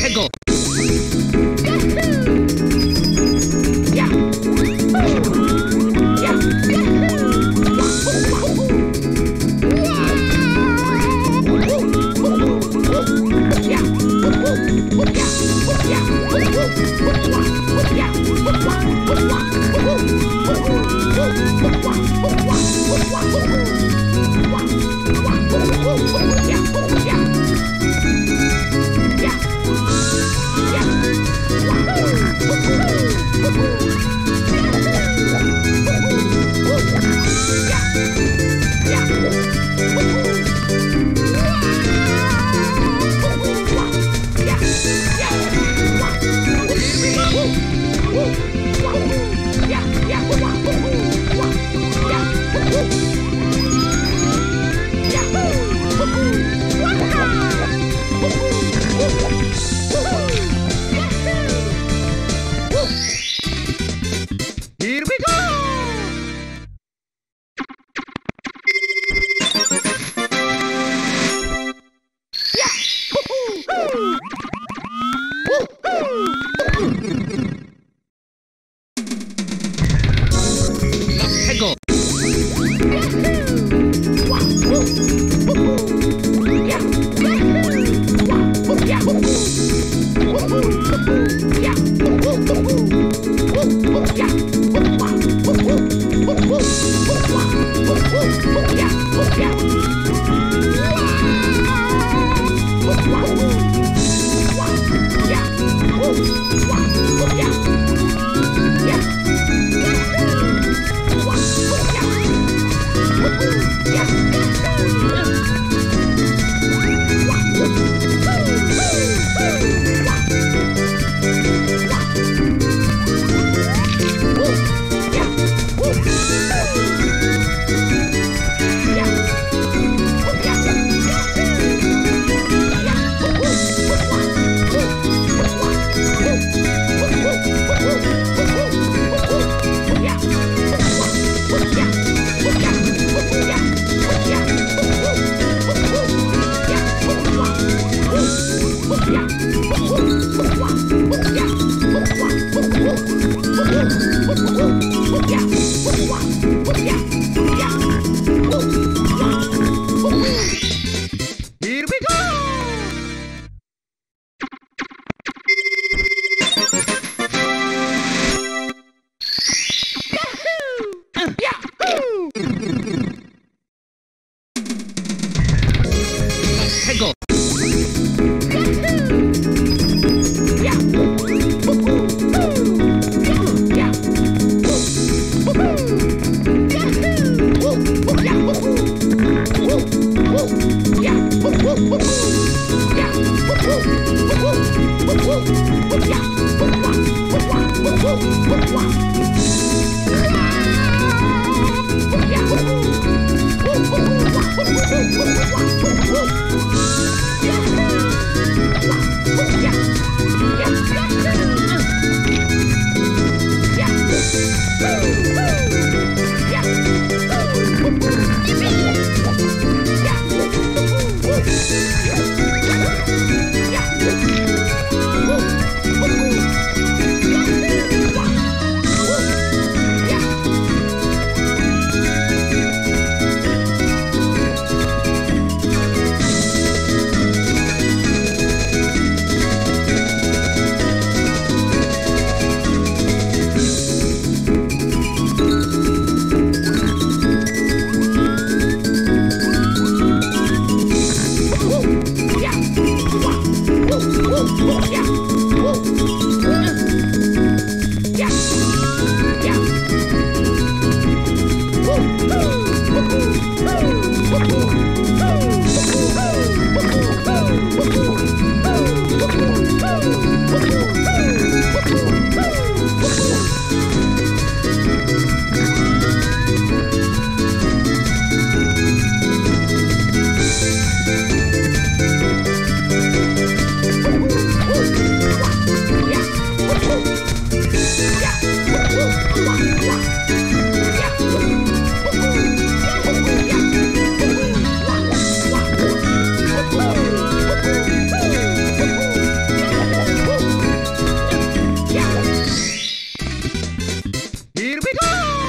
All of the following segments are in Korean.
حقه Here we go!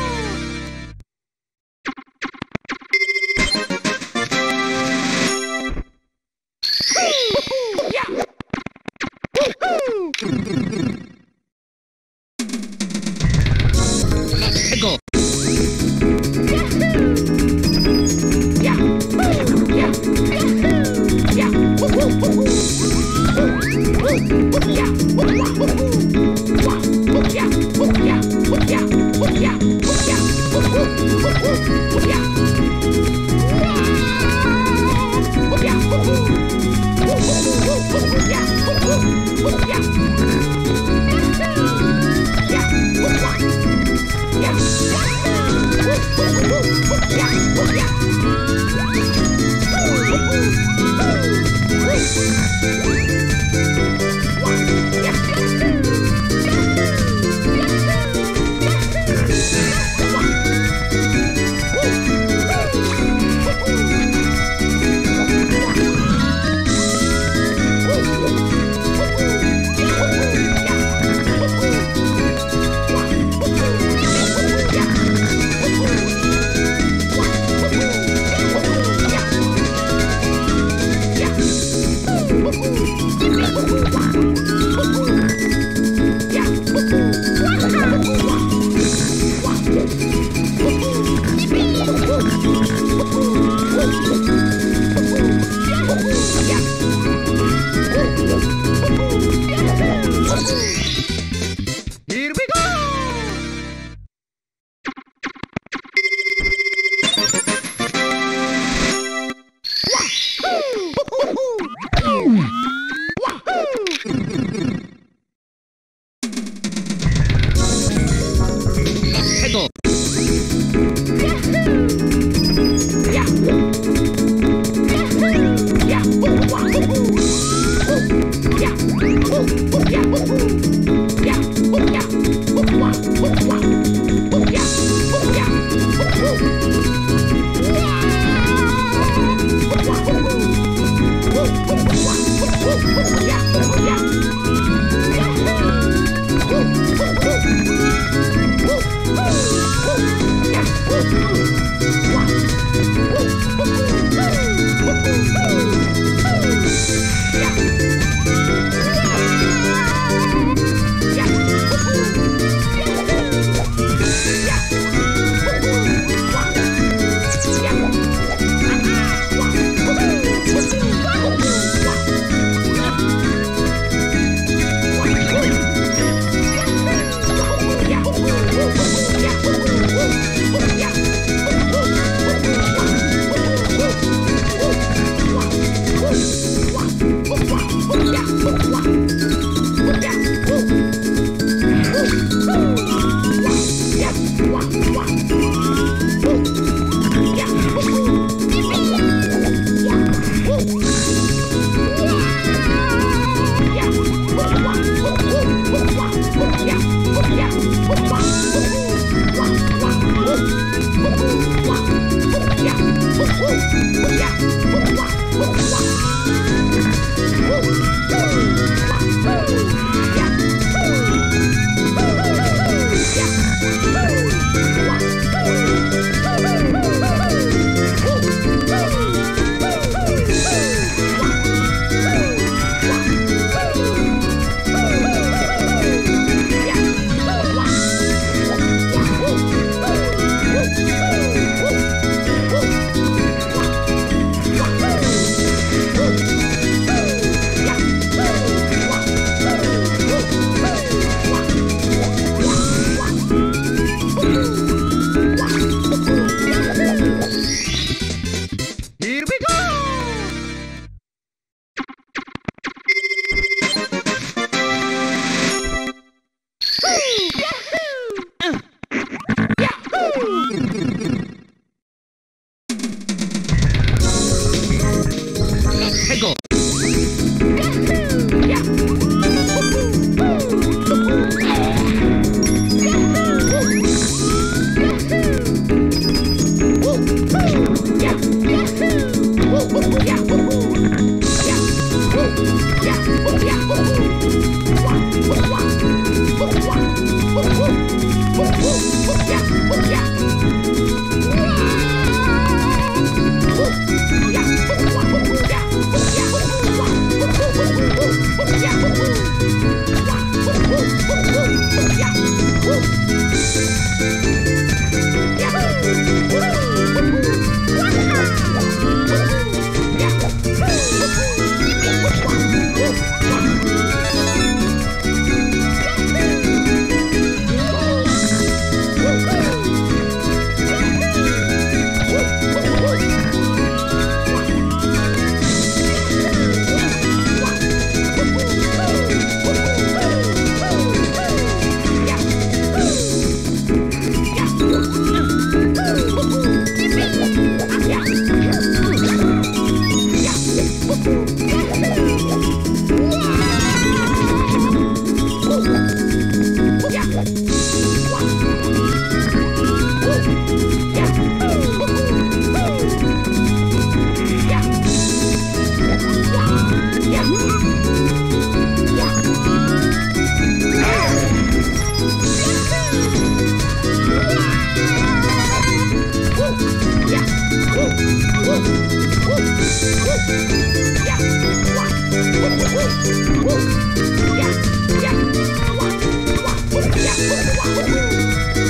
Yeah.